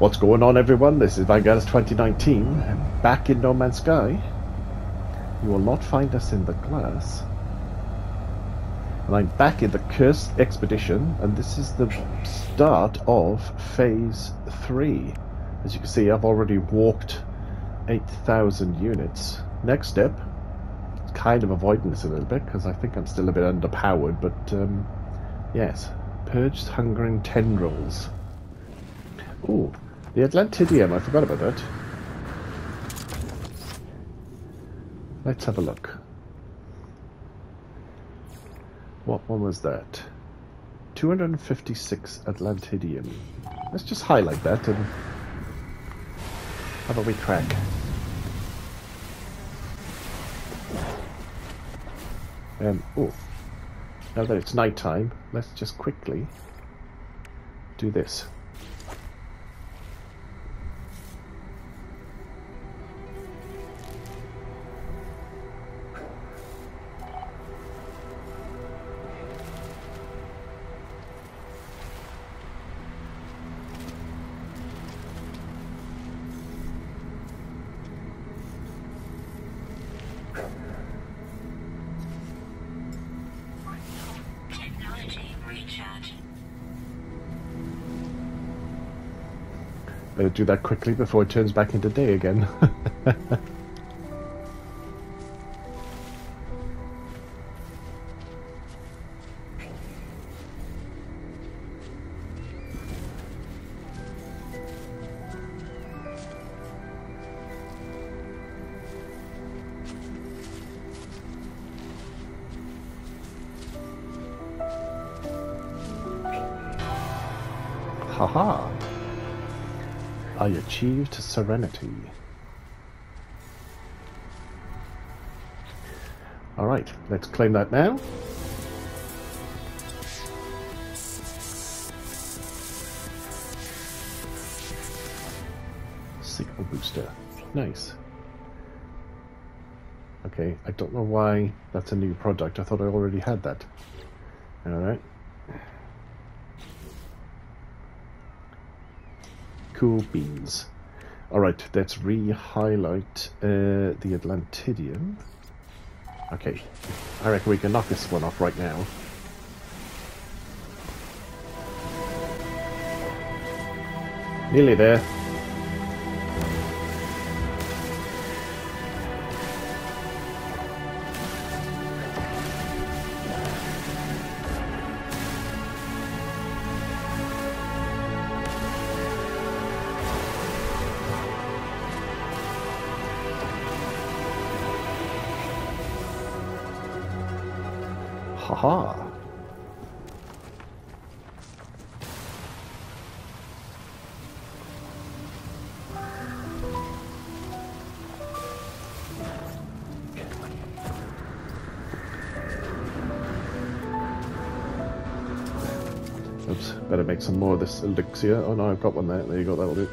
What's going on everyone? This is Vangelis 2019, back in No Man's Sky. You will not find us in the glass. And I'm back in the Cursed Expedition, and this is the start of Phase 3. As you can see, I've already walked 8,000 units. Next step, kind of avoiding this a little bit, because I think I'm still a bit underpowered, but um, yes, Purged Hungering Tendrils. Ooh, the Atlantideum, I forgot about that. Let's have a look. What one was that? 256 Atlantideum. Let's just highlight that and have a wee crack. Um, oh, now that it's night time, let's just quickly do this. Do that quickly before it turns back into day again. achieved serenity. Alright, let's claim that now. Signal booster. Nice. Okay, I don't know why that's a new product. I thought I already had that. Alright. Cool beans. Alright, let's re-highlight uh, the Atlantideum. Okay, I reckon we can knock this one off right now. Nearly there. Haha. Oops, better make some more of this elixir. Oh no, I've got one there. There you go, that'll do.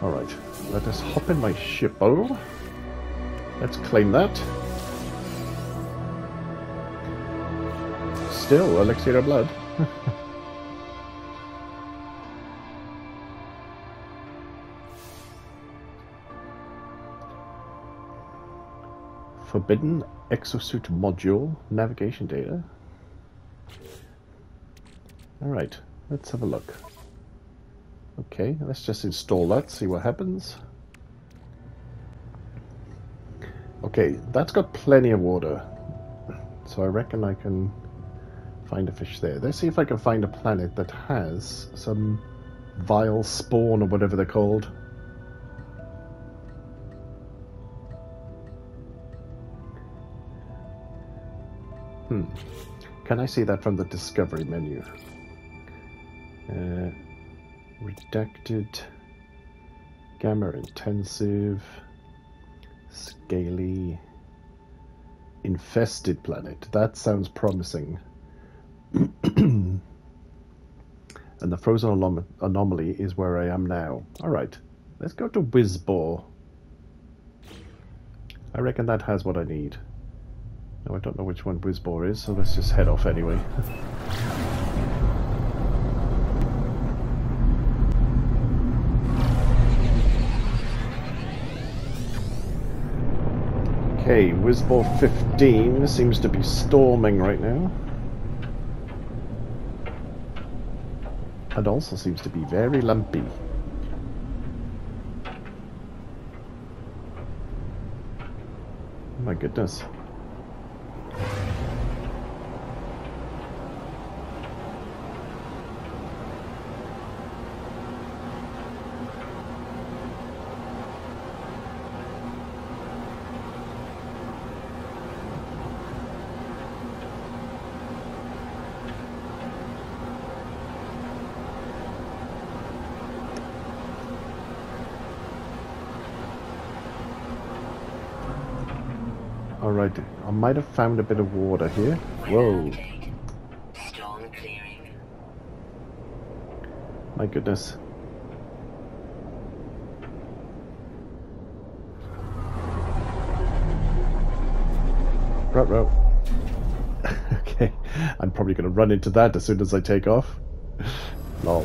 Alright, let us hop in my ship bowl. Let's claim that. Still, elixir of blood. Forbidden exosuit module navigation data. Alright, let's have a look. Okay, let's just install that, see what happens. Okay, that's got plenty of water. So I reckon I can find a fish there. Let's see if I can find a planet that has some vile spawn or whatever they're called. Hmm. Can I see that from the discovery menu? Uh, redacted, gamma intensive, scaly, infested planet. That sounds promising. and the frozen anom anomaly is where I am now. Alright, let's go to Wizbor. I reckon that has what I need. No, I don't know which one Wizbor is, so let's just head off anyway. Okay, Whizball 15 seems to be storming right now. And also seems to be very lumpy. My goodness. Alright, I might have found a bit of water here. Whoa. My goodness. Ruh-roh. okay, I'm probably going to run into that as soon as I take off. Lol.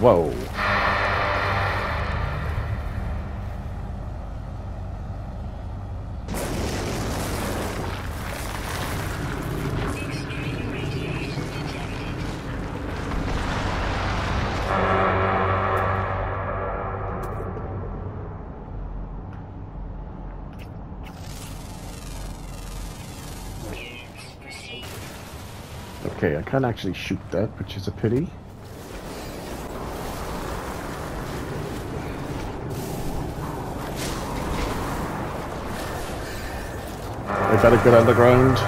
Whoa. Can't actually shoot that, which is a pity. I better get underground.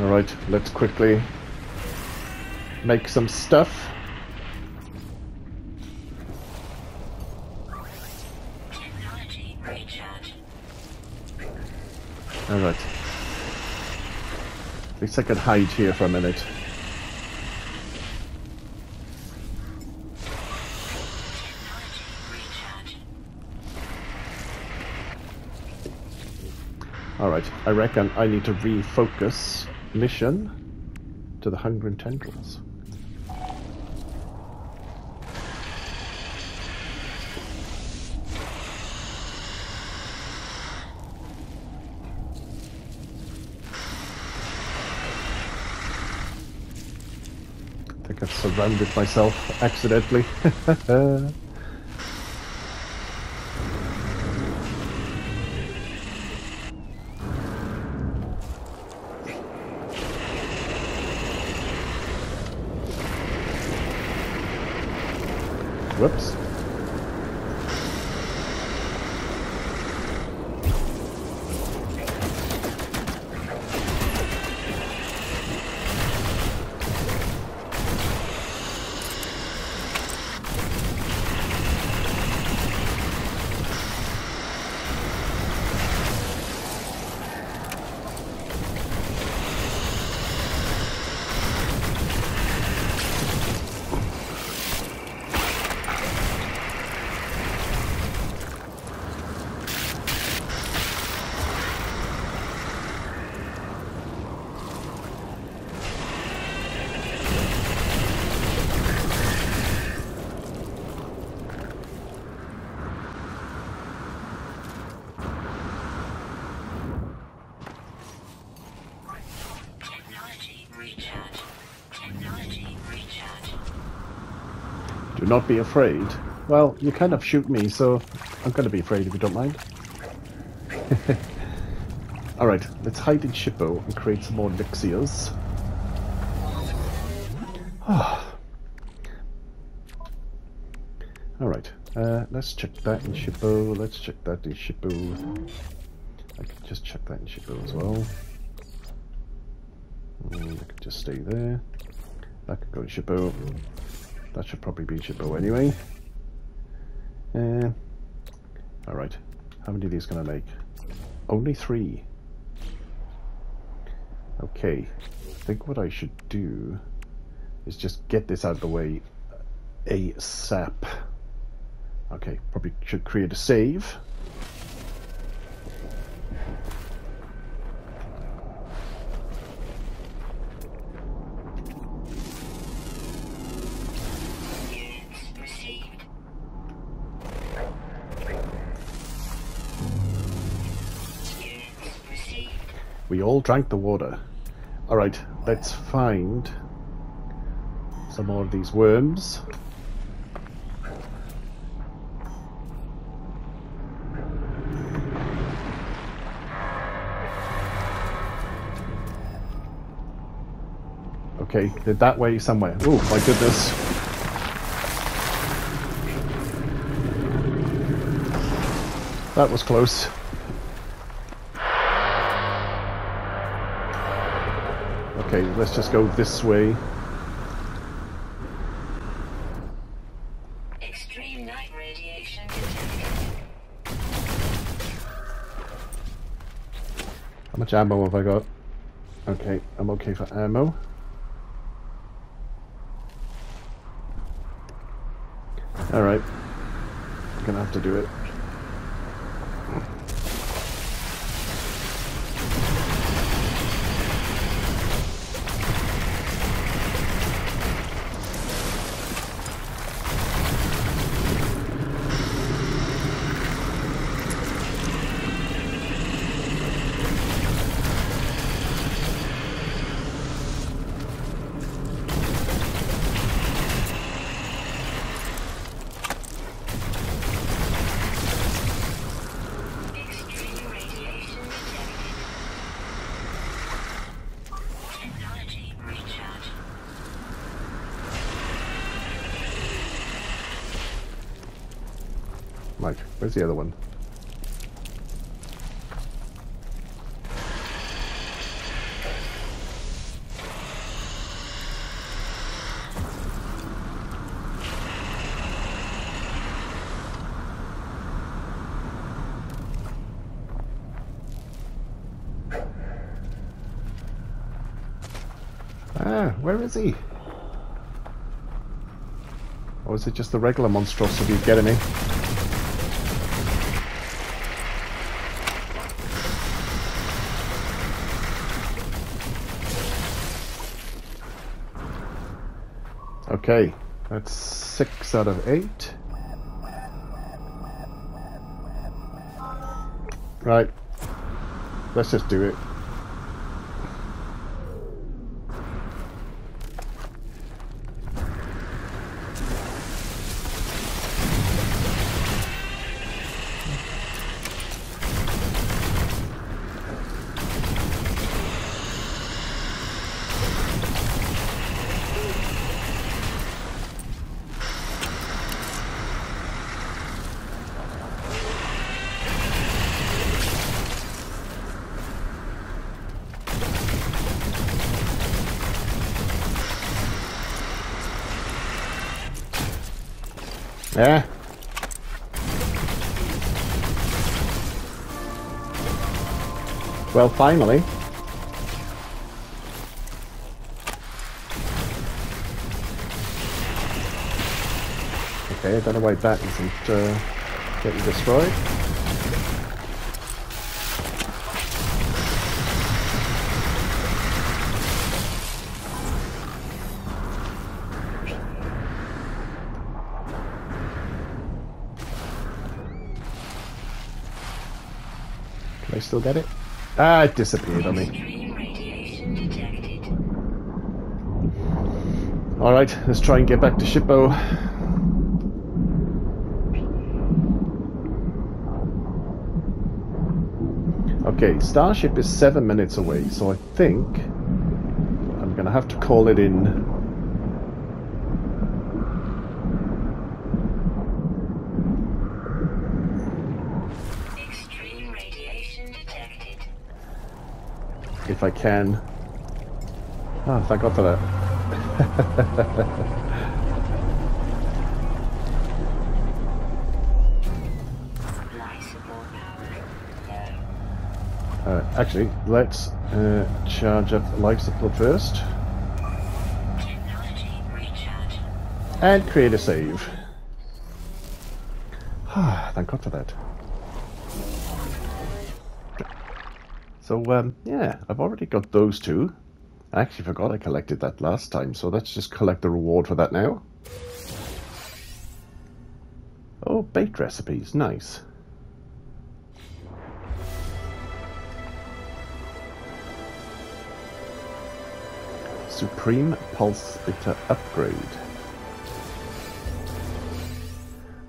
Alright, let's quickly make some stuff. I could hide here for a minute. Alright, I reckon I need to refocus mission to the Hungering Tendrils. I I've surrounded myself accidentally. Whoops. Not be afraid. Well, you kind of shoot me, so I'm to be afraid if you don't mind. Alright, let's hide in Shippo and create some more elixirs. Alright, uh, let's check that in Shippo. Let's check that in Shippo. I can just check that in Shippo as well. Mm, I can just stay there. That could go in Shippo. That should probably be Shippo anyway. Uh, Alright, how many of these can I make? Only three. Okay, I think what I should do is just get this out of the way ASAP. Okay, probably should create a save. All drank the water. Alright, let's find some more of these worms. Okay, they're that way somewhere. Oh my goodness. That was close. Okay, let's just go this way. Extreme night radiation detected. How much ammo have I got? Okay, I'm okay for ammo. Alright. Gonna have to do it. The other one? Ah, where is he? Or is it just the regular monstrosity getting me? Okay, that's six out of eight. Right, let's just do it. Finally. Okay, I don't know why that isn't uh, getting destroyed. Can I still get it? Ah, it disappeared on me. Alright, let's try and get back to Shippo. Okay, Starship is seven minutes away, so I think I'm gonna have to call it in. If I can. Ah, thank God for that. Uh, actually, let's uh, charge up life support first and create a save. Ah, thank God for that. So, um, yeah, I've already got those two. I actually forgot I collected that last time, so let's just collect the reward for that now. Oh, baked recipes, nice. Supreme Pulse Spitter upgrade.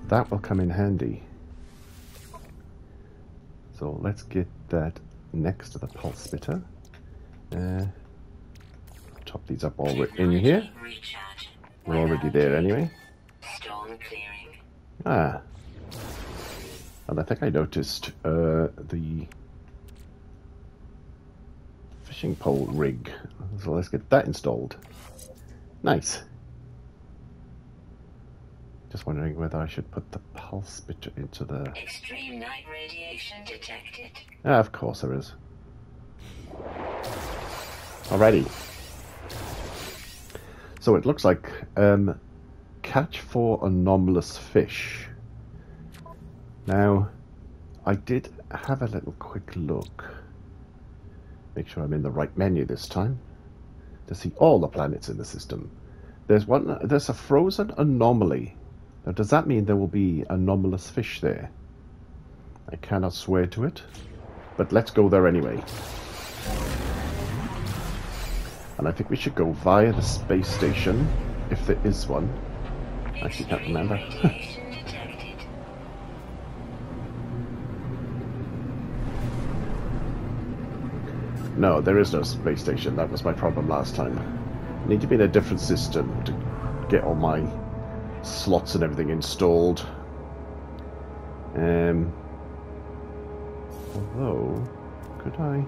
That will come in handy. So let's get that next to the Pulse Spitter. Uh, top these up while we're in here. We're already there anyway. Ah. And I think I noticed uh, the fishing pole rig. So let's get that installed. Nice. Just wondering whether I should put the pulse bit into the... Extreme night radiation detected. Ah, of course there is. Alrighty. So it looks like um, catch for anomalous fish. Now, I did have a little quick look. Make sure I'm in the right menu this time to see all the planets in the system. There's one. There's a frozen anomaly. Now, does that mean there will be anomalous fish there? I cannot swear to it, but let's go there anyway. And I think we should go via the space station, if there is one. Actually, can't remember. No, there is no space station. That was my problem last time. I need to be in a different system to get all my slots and everything installed. Um, although, could I?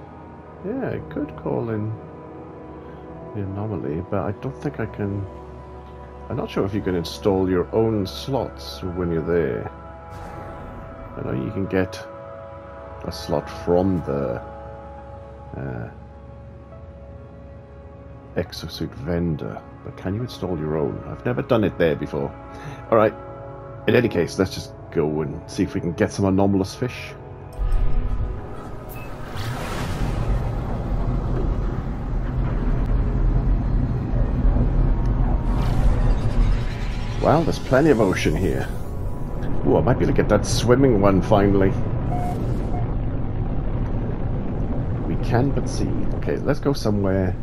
Yeah, I could call in the anomaly, but I don't think I can. I'm not sure if you can install your own slots when you're there. I know you can get a slot from the uh, exosuit vendor, but can you install your own? I've never done it there before. Alright, in any case, let's just go and see if we can get some anomalous fish. Well, there's plenty of ocean here. Ooh, I might be able to get that swimming one finally. We can but see. Okay, let's go somewhere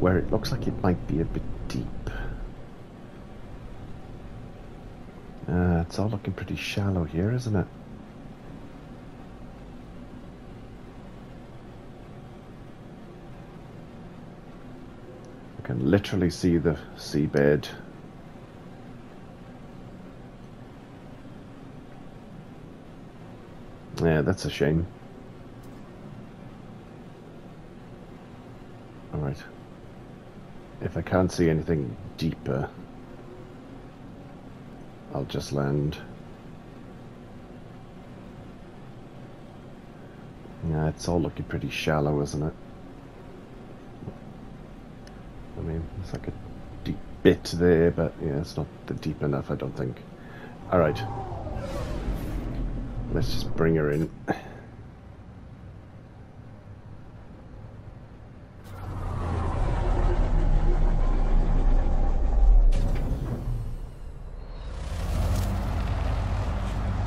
where it looks like it might be a bit deep. Uh, it's all looking pretty shallow here, isn't it? I can literally see the seabed. Yeah, that's a shame. Alright. If I can't see anything deeper, I'll just land. Yeah, it's all looking pretty shallow, isn't it? I mean, it's like a deep bit there, but yeah, it's not deep enough, I don't think. Alright. Let's just bring her in.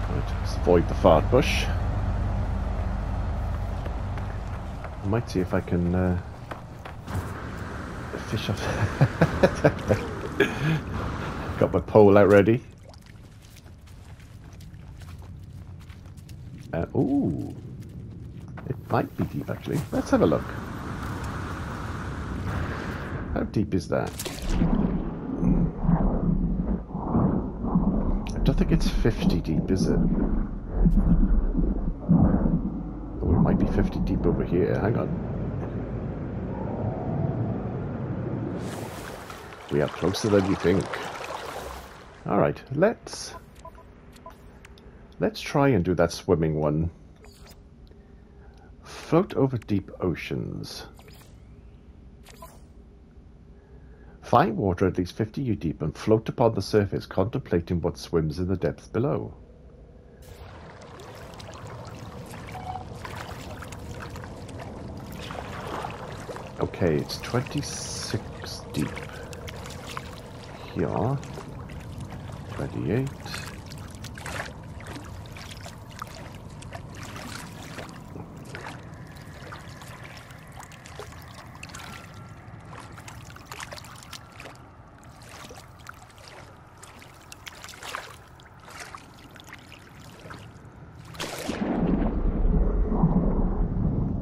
Right, let's avoid the fart bush. I might see if I can uh, fish off. Got my pole out ready. Uh, ooh, it might be deep actually. Let's have a look. How deep is that? I don't think it's 50 deep, is it? It might be 50 deep over here. Hang on. We are closer than you think. Alright, let's Let's try and do that swimming one. Float over deep oceans. Find water at least 50 u deep and float upon the surface, contemplating what swims in the depths below. Okay, it's 26 deep. Here. 28.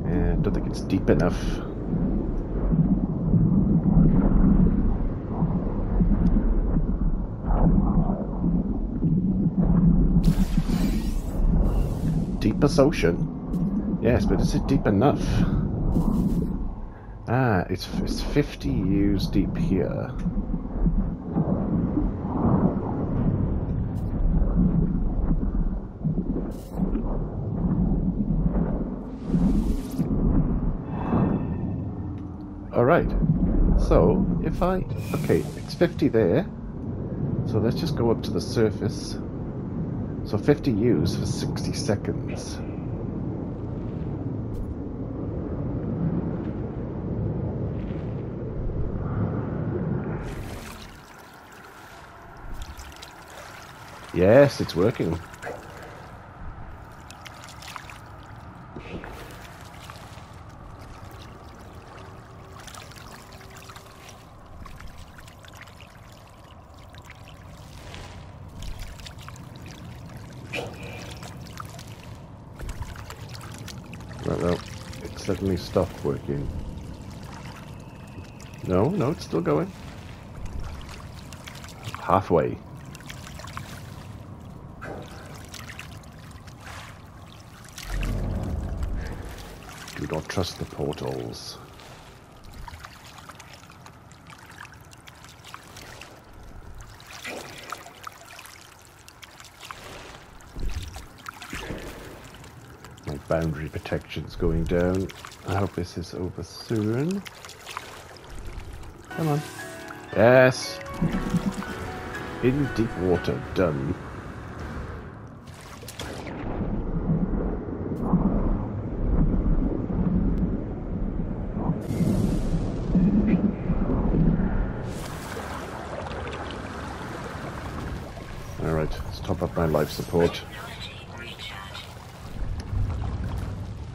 Eh, enough ocean? Yes, but is it deep enough? Ah, it's, it's 50 U's deep here. Alright, so if I... Okay, it's 50 there. So let's just go up to the surface. So 50 U's for 60 seconds. Yes, it's working. It suddenly stopped working. No, no, it's still going. Halfway. Do not trust the portals. My boundary protection's going down. I hope this is over soon. Come on. Yes. In deep water, done. Alright, let's top up my life support.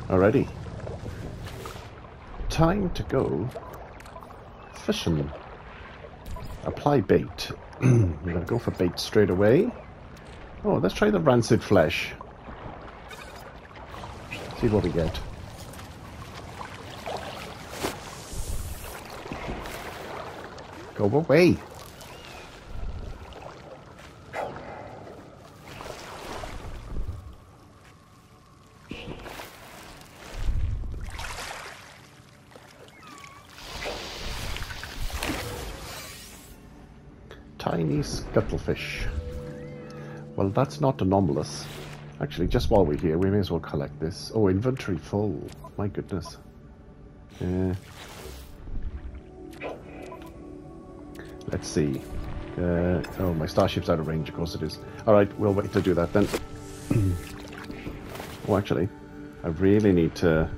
Alrighty. Time to go fishing. Apply bait. We're gonna go for bait straight away. Oh, let's try the rancid flesh. See what we get. Go away. Tiny scuttlefish. Well, that's not anomalous. Actually, just while we're here, we may as well collect this. Oh, inventory full. My goodness. Yeah. Let's see. Uh, oh, my starship's out of range, of course it is. Alright, we'll wait to do that then. oh, actually, I really need to...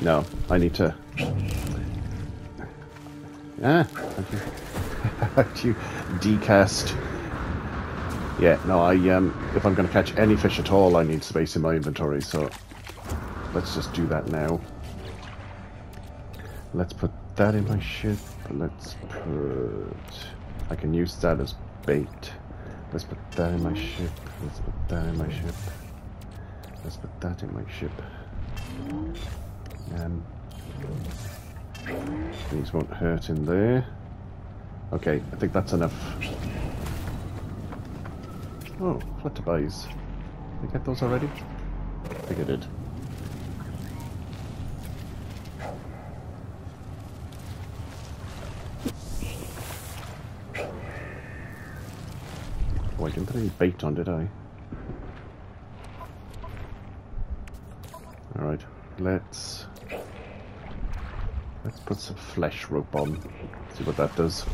No, I need to... Ah, you. Thank you, decast. Yeah, no, I um, if I'm going to catch any fish at all, I need space in my inventory. So let's just do that now. Let's put that in my ship. Let's put. I can use that as bait. Let's put that in my ship. Let's put that in my ship. Let's put that in my ship. Um, these won't hurt in there. Okay, I think that's enough. Oh, flutterbuys. Did I get those already? I think I did. Oh, I didn't put any bait on, did I? Alright, let's... Let's put some flesh rope on. See what that does.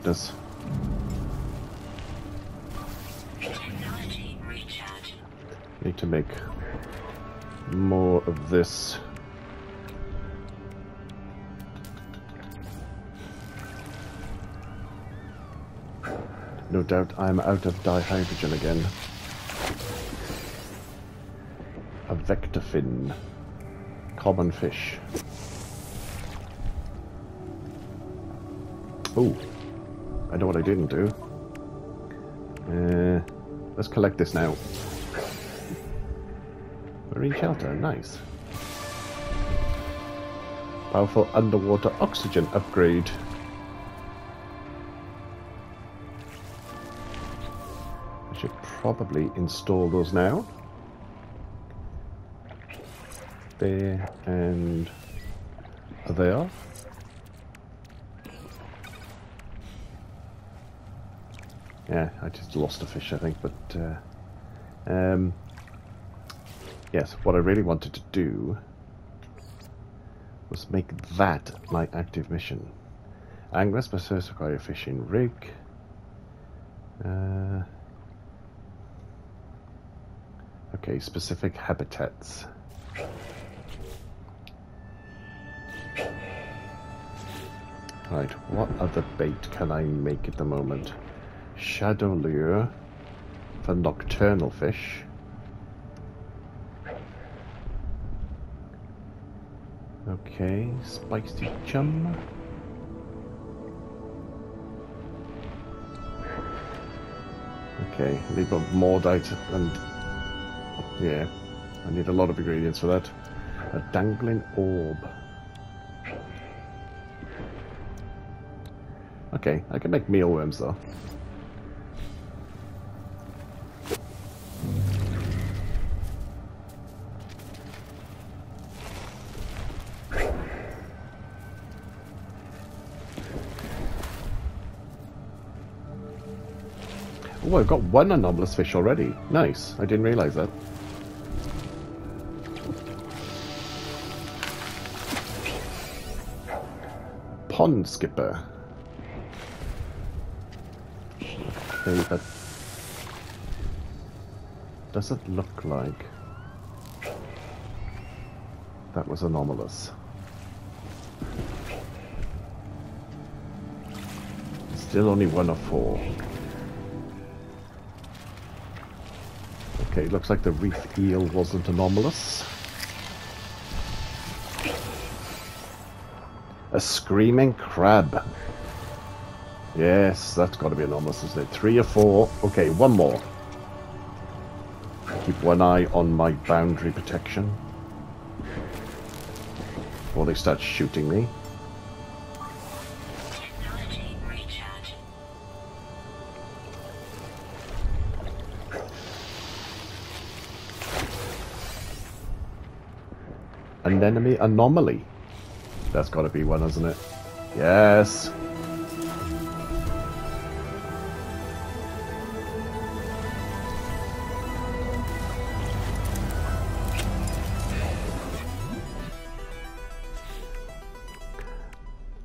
Goodness. Need to make more of this. No doubt I'm out of dihydrogen again. A vector fin. Common fish. Oh, I know what I didn't do. Uh, let's collect this now. Marine shelter, nice. Powerful underwater oxygen upgrade. I should probably install those now. There and there. Yeah, I just lost a fish, I think, but uh, um, yes, what I really wanted to do was make that my active mission. Anglers Berserk require a fishing rig. Uh, okay, specific habitats. Right, what other bait can I make at the moment? Shadow lure for nocturnal fish. Okay, spicy chum. Okay, up more data and yeah, I need a lot of ingredients for that. A dangling orb. Okay, I can make mealworms though. Oh, I've got one anomalous fish already. Nice. I didn't realize that. Pond skipper. Okay, that does it look like that was anomalous. Still only one of four. Okay, looks like the reef eel wasn't anomalous. A screaming crab. Yes, that's got to be anomalous, isn't it? Three or four. Okay, one more. Keep one eye on my boundary protection. Before they start shooting me. An enemy anomaly. That's got to be one, isn't it? Yes.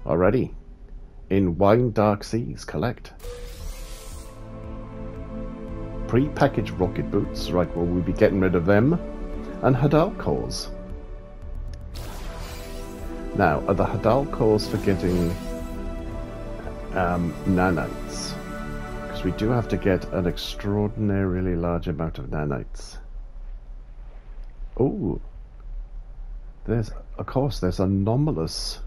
Alrighty. In Wine Dark Seas, collect. Pre-packaged rocket boots, right, well we'll be getting rid of them. And Hadal cores. Now, are the Hadal cores for getting um, nanites? Because we do have to get an extraordinarily large amount of nanites. Oh, there's, of course, there's anomalous.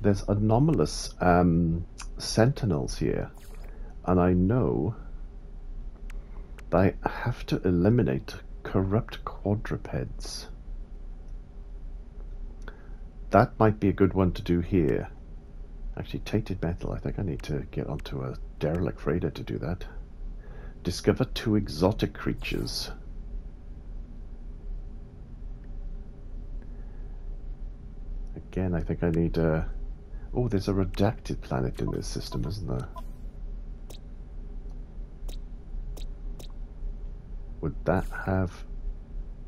There's anomalous um, sentinels here, and I know that I have to eliminate corrupt quadrupeds. That might be a good one to do here. Actually, tainted metal. I think I need to get onto a derelict freighter to do that. Discover two exotic creatures. Again, I think I need a... Oh, there's a redacted planet in this system, isn't there? Would that have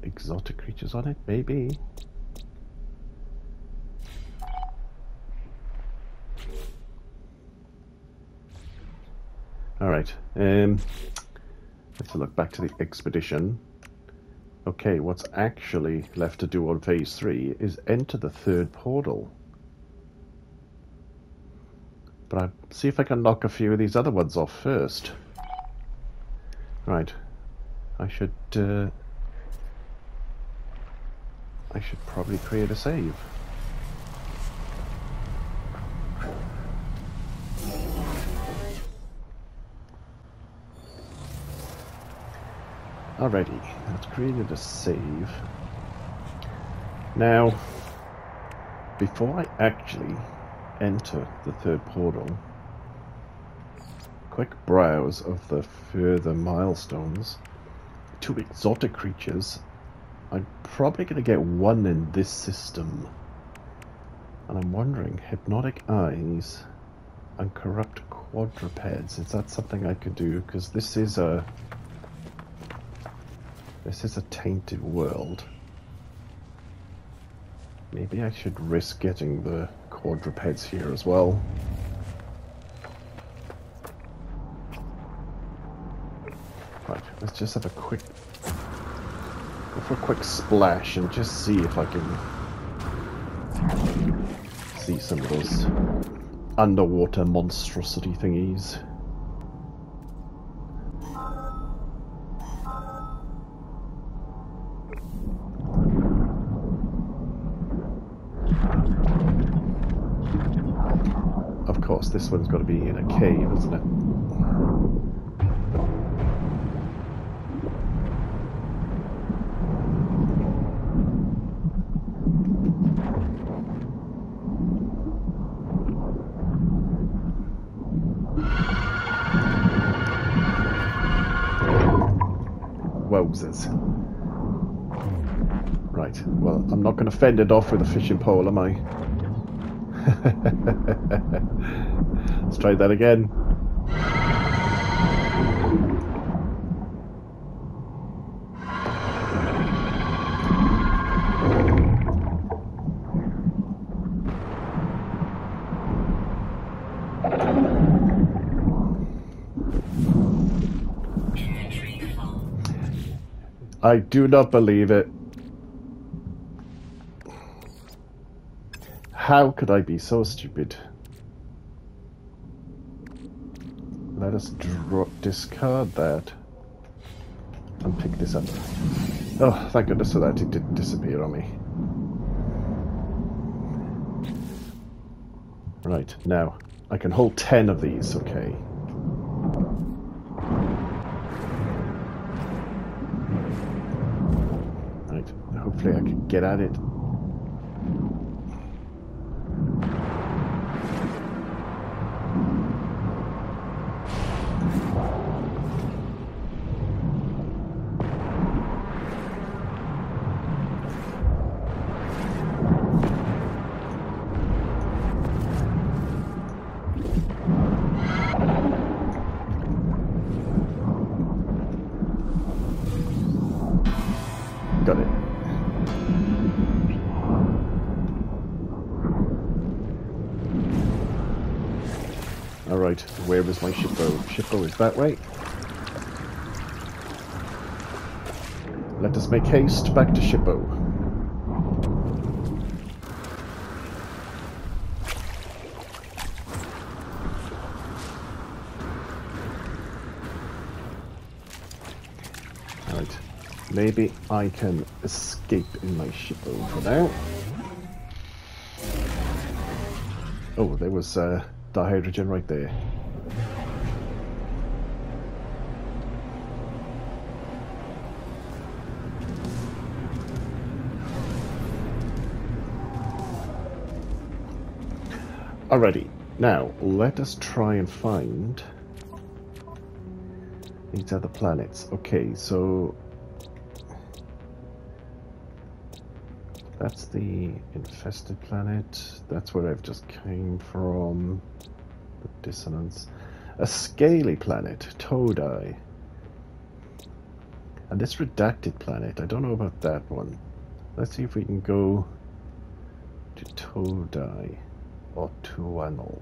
exotic creatures on it? Maybe. Alright, um, let's look back to the expedition. Okay, what's actually left to do on phase 3 is enter the third portal. But I'll see if I can knock a few of these other ones off first. Right, I should, uh, I should probably create a save. Alrighty, that's created a save. Now, before I actually enter the third portal, quick browse of the further milestones. Two exotic creatures. I'm probably going to get one in this system. And I'm wondering, hypnotic eyes and corrupt quadrupeds. Is that something I could do? Because this is a this is a tainted world. Maybe I should risk getting the quadrupeds here as well. Right, let's just have a quick go for a quick splash and just see if I can see some of those underwater monstrosity thingies. This one's got to be in a cave, isn't it? Wowzers. Right, well, I'm not going to fend it off with a fishing pole, am I? Let's try that again. I do not believe it. How could I be so stupid? Let us discard that and pick this up. Oh, thank goodness for that. It didn't disappear on me. Right, now, I can hold 10 of these, okay. Right, hopefully I can get at it. That way. Let us make haste back to Shippo. Right. Maybe I can escape in my Shippo for now. Oh, there was uh, dihydrogen right there. Alrighty, now let us try and find these other planets. Okay, so that's the infested planet. That's where I've just came from. The dissonance. A scaly planet, Todai. And this redacted planet, I don't know about that one. Let's see if we can go to Todai or Tuanel.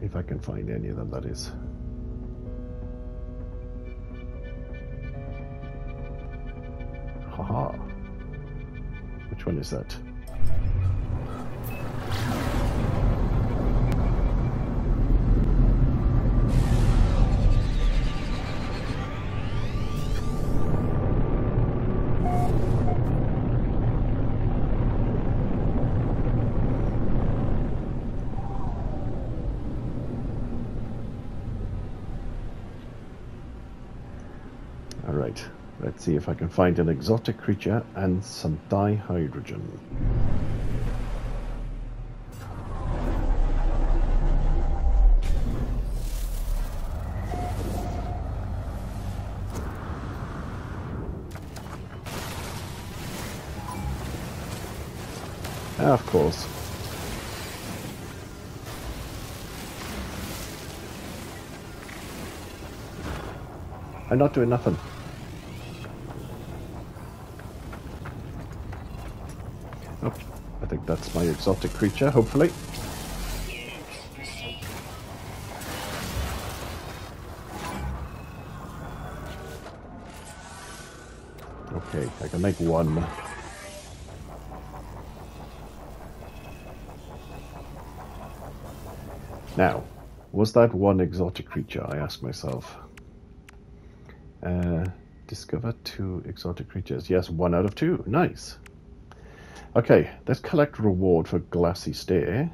If I can find any of them, that is. Haha. Which one is that? Let's see if I can find an exotic creature and some dihydrogen. Ah, of course. I'm not doing nothing. Oh, I think that's my exotic creature, hopefully. Okay, I can make one. Now, was that one exotic creature, I ask myself? Uh, discover two exotic creatures. Yes, one out of two. Nice. Okay, let's collect reward for Glassy Stare.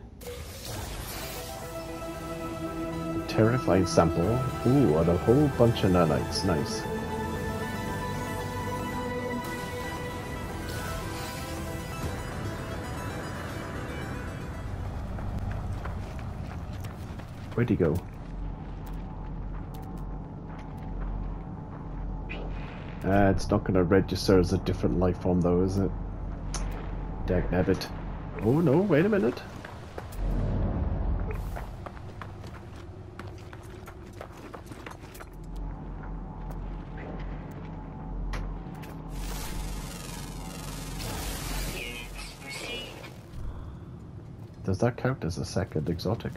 Terrifying sample. Ooh, and a whole bunch of nanites. Nice. Where'd he go? Uh, it's not going to register as a different life form though, is it? Dagnabbit. Oh no, wait a minute. Does that count as a second exotic?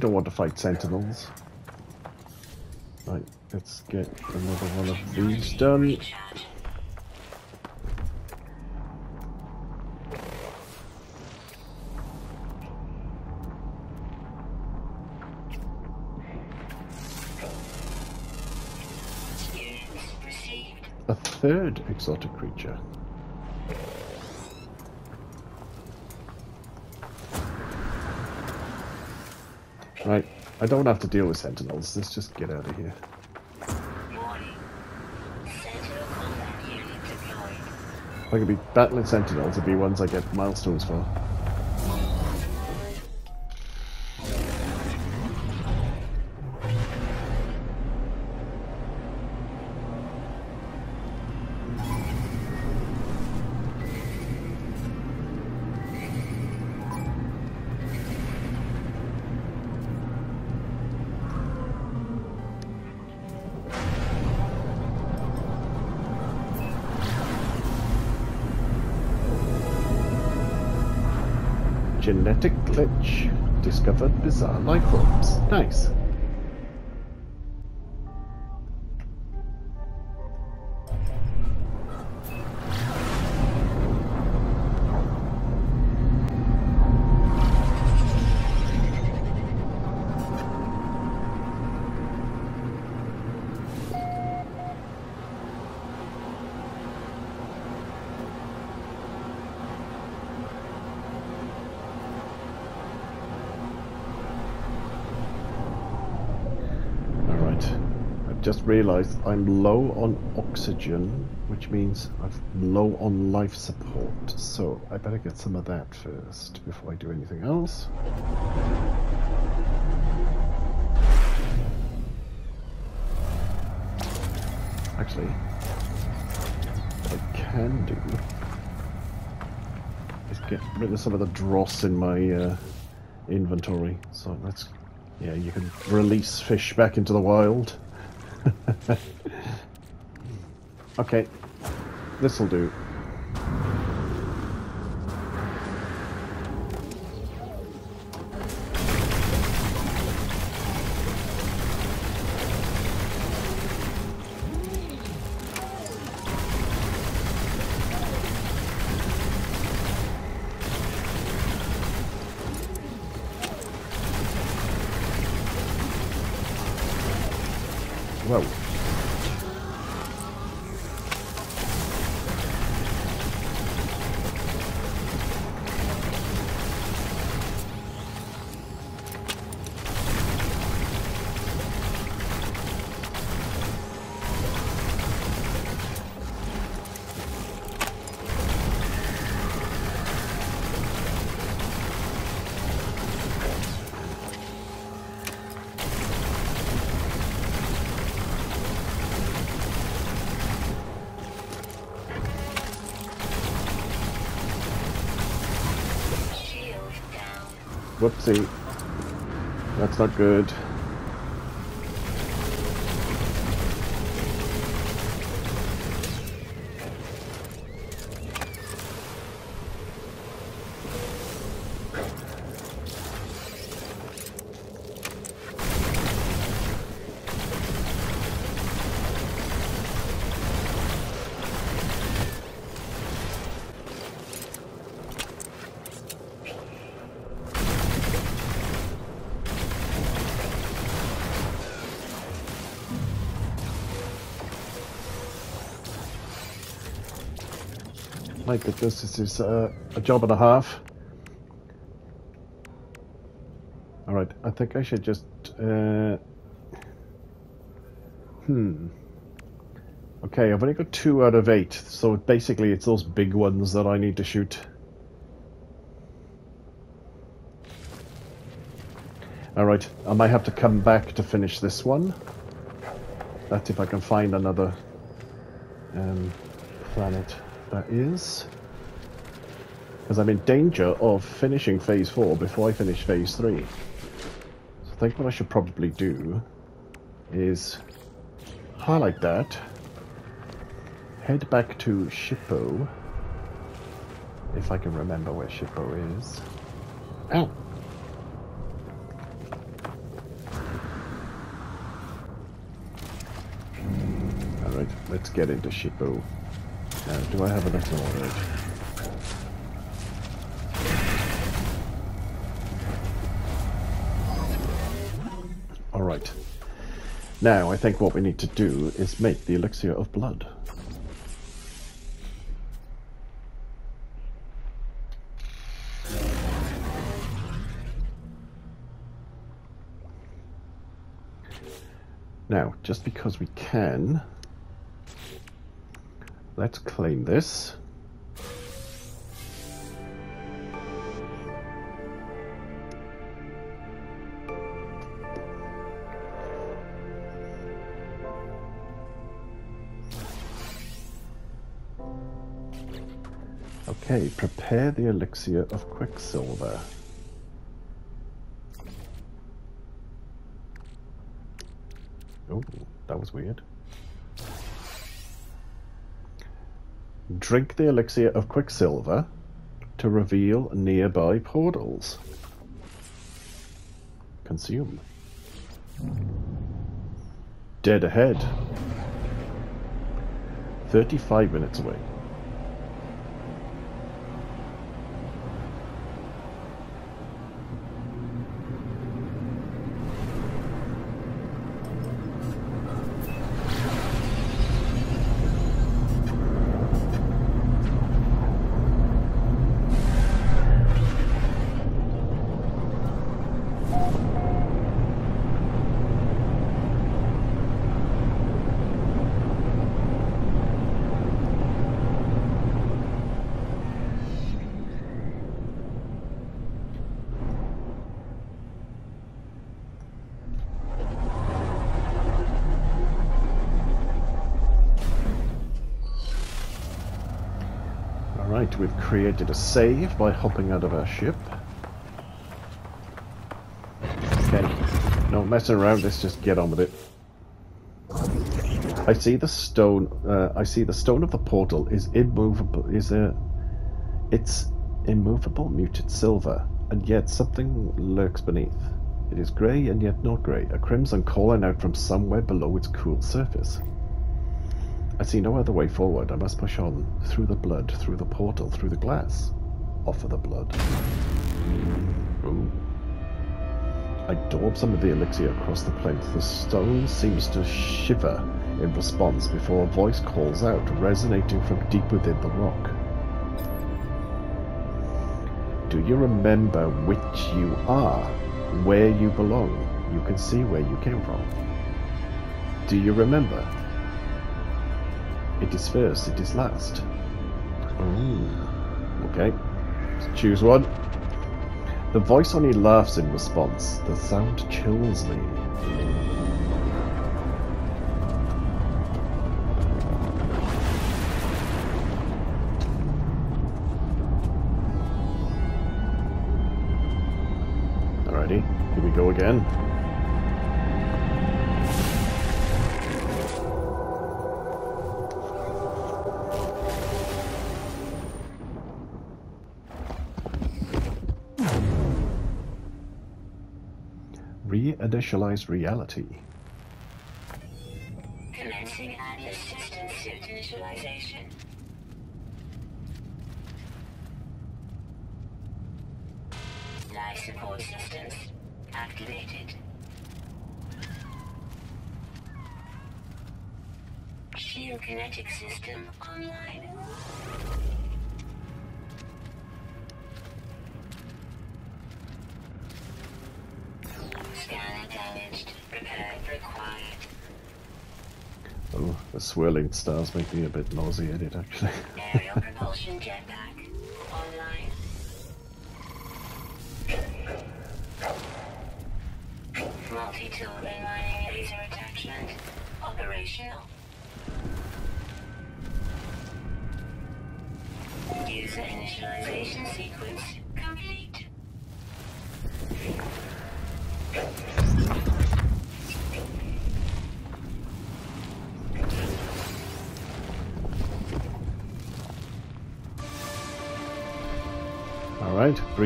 Don't want to fight sentinels. Right, let's get another one of these done. Recharge. Units received. A third exotic creature. Right, I don't have to deal with sentinels. Let's just get out of here. If I could be battling sentinels, it'd be ones I get milestones for. Genetic glitch. Discovered bizarre life forms. Nice. I've realised I'm low on oxygen, which means I'm low on life support. So I better get some of that first before I do anything else. Actually, what I can do is get rid of some of the dross in my uh, inventory. So let's, yeah, you can release fish back into the wild. Okay, this'll do. Not good. My goodness, this is uh, a job and a half. Alright, I think I should just... Uh... Hmm. Okay, I've only got two out of eight, so basically it's those big ones that I need to shoot. Alright, I might have to come back to finish this one. That's if I can find another um, planet that is. Because I'm in danger of finishing phase 4 before I finish phase 3. So I think what I should probably do is highlight that, head back to Shippo, if I can remember where Shippo is. Ow! Alright, let's get into Shippo. Do I have enough knowledge? Alright. Now, I think what we need to do is make the elixir of blood. Now, just because we can, let's claim this. Okay, prepare the elixir of quicksilver. Oh, that was weird. Drink the elixir of quicksilver to reveal nearby portals. Consume. Dead ahead. 35 minutes away. Alright, we've created a save by hopping out of our ship. Okay, no messing around, let's just get on with it. I see the stone, uh, I see the stone of the portal is immovable, is a, it's immovable muted silver, and yet something lurks beneath. It is grey and yet not grey, a crimson calling out from somewhere below its cool surface. I see no other way forward. I must push on, through the blood, through the portal, through the glass. Offer the blood. Ooh. I daub some of the elixir across the plinth. The stone seems to shiver in response before a voice calls out, resonating from deep within the rock. Do you remember which you are, where you belong? You can see where you came from. Do you remember? It is first, it is last. Oh, okay. Choose one. The voice only laughs in response. The sound chills me. Alrighty, here we go again. Re-initialize reality. Stars make me a bit nauseated, actually.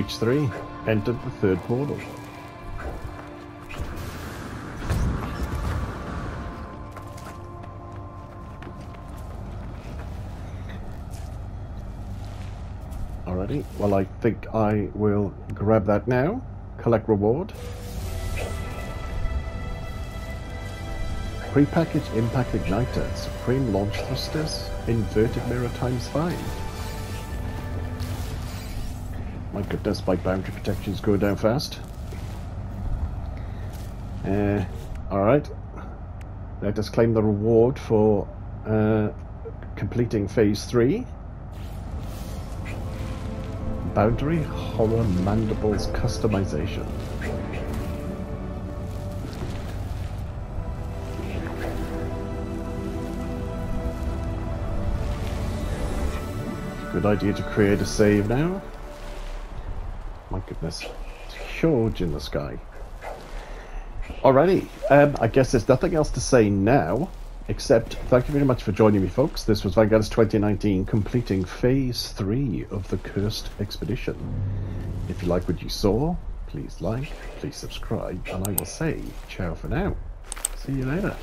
Breach 3. Entered the third portal. Alrighty, well I think I will grab that now. Collect reward. Prepackaged impact igniter, supreme launch thrusters, inverted mirror times 5. My goodness, my boundary protections going down fast. Uh, Alright. Let us claim the reward for uh, completing phase 3. Boundary Horror Mandibles Customization. Good idea to create a save now. It's huge in the sky. Alrighty, um, I guess there's nothing else to say now, except thank you very much for joining me, folks. This was Vangelis 2019 completing Phase 3 of the Cursed Expedition. If you like what you saw, please like, please subscribe, and I will say ciao for now. See you later.